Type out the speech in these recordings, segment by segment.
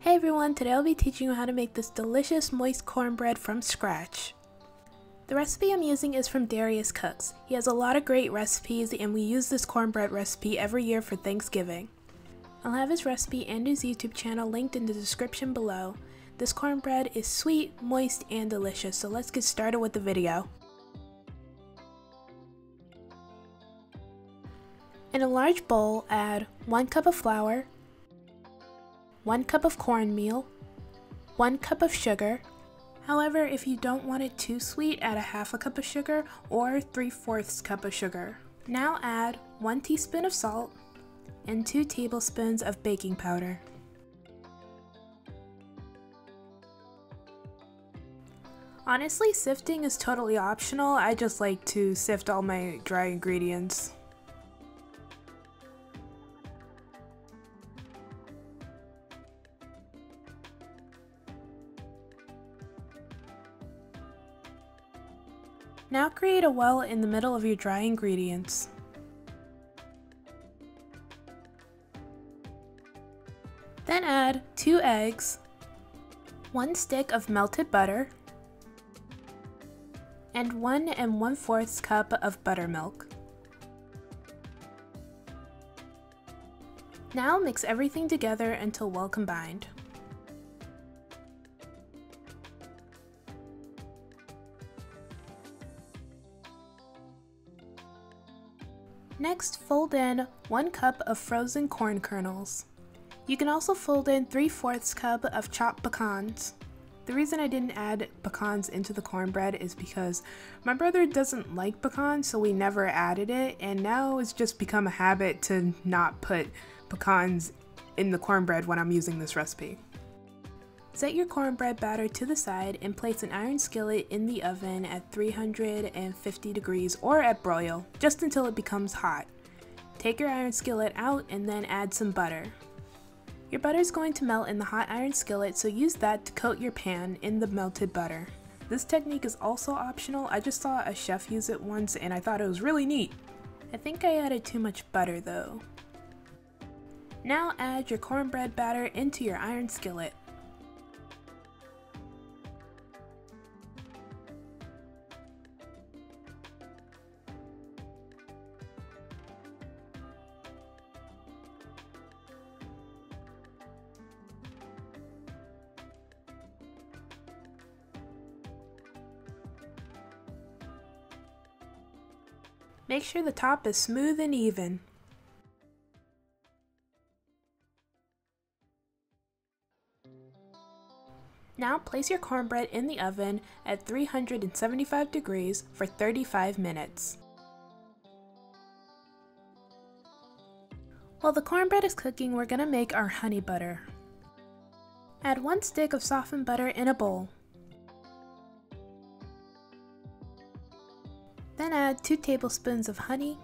Hey everyone, today I'll be teaching you how to make this delicious moist cornbread from scratch. The recipe I'm using is from Darius Cooks. He has a lot of great recipes and we use this cornbread recipe every year for Thanksgiving. I'll have his recipe and his YouTube channel linked in the description below. This cornbread is sweet, moist, and delicious, so let's get started with the video. In a large bowl, add 1 cup of flour, 1 cup of cornmeal, 1 cup of sugar. However, if you don't want it too sweet, add a half a cup of sugar or 3 fourths cup of sugar. Now add 1 teaspoon of salt and 2 tablespoons of baking powder. Honestly, sifting is totally optional. I just like to sift all my dry ingredients. Now create a well in the middle of your dry ingredients. Then add 2 eggs, 1 stick of melted butter, and 1 and 1 4 cup of buttermilk. Now mix everything together until well combined. Next, fold in 1 cup of frozen corn kernels. You can also fold in 3 fourths cup of chopped pecans. The reason I didn't add pecans into the cornbread is because my brother doesn't like pecans, so we never added it, and now it's just become a habit to not put pecans in the cornbread when I'm using this recipe. Set your cornbread batter to the side and place an iron skillet in the oven at 350 degrees or at broil, just until it becomes hot. Take your iron skillet out and then add some butter. Your butter is going to melt in the hot iron skillet, so use that to coat your pan in the melted butter. This technique is also optional, I just saw a chef use it once and I thought it was really neat. I think I added too much butter though. Now add your cornbread batter into your iron skillet. Make sure the top is smooth and even. Now place your cornbread in the oven at 375 degrees for 35 minutes. While the cornbread is cooking, we're going to make our honey butter. Add one stick of softened butter in a bowl. Then add 2 tablespoons of honey,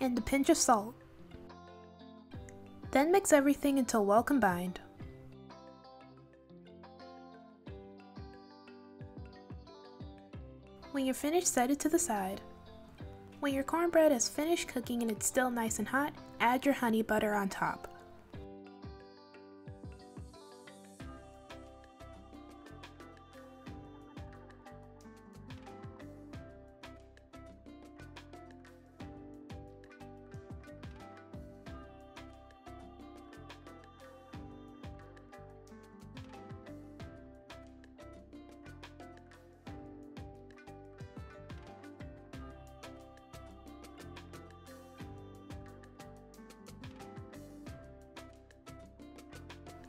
and a pinch of salt. Then mix everything until well combined. When you're finished, set it to the side. When your cornbread is finished cooking and it's still nice and hot, add your honey butter on top.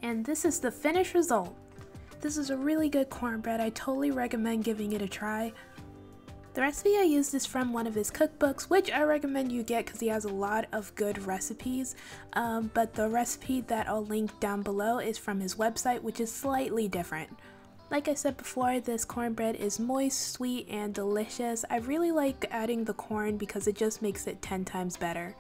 And this is the finished result. This is a really good cornbread, I totally recommend giving it a try. The recipe I used is from one of his cookbooks, which I recommend you get because he has a lot of good recipes. Um, but the recipe that I'll link down below is from his website, which is slightly different. Like I said before, this cornbread is moist, sweet, and delicious. I really like adding the corn because it just makes it 10 times better.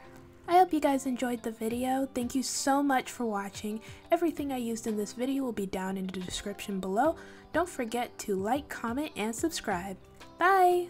I hope you guys enjoyed the video. Thank you so much for watching. Everything I used in this video will be down in the description below. Don't forget to like, comment, and subscribe. Bye!